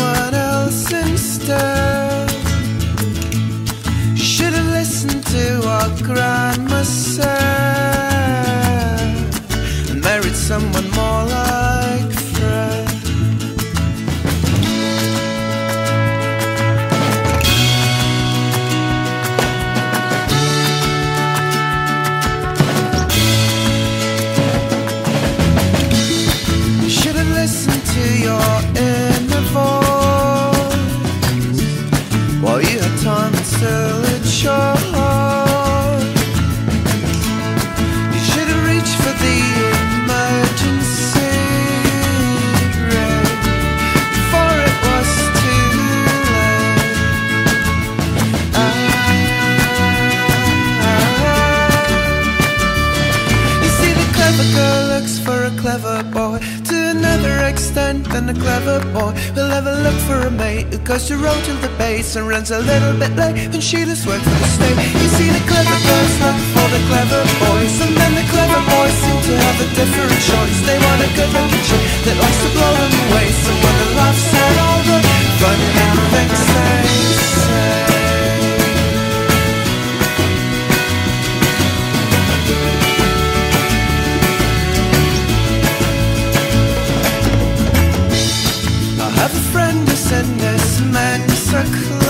someone else instead. Should've listened to what Grandma said and married someone more like. While you had time still it's your heart. You should have reached for the emergency brake before it was too late. Ah. You see, the clever girl looks for a clever boy to another extent than a clever boy will ever look for a mate who goes to row till the base and runs a little bit late when she does work for the state. You see, the clever girls look for the clever boys, and then the clever boys seem to have a different choice. They want a good looking chick that likes to blow them away. So when the laughs at all the a friend who said this man a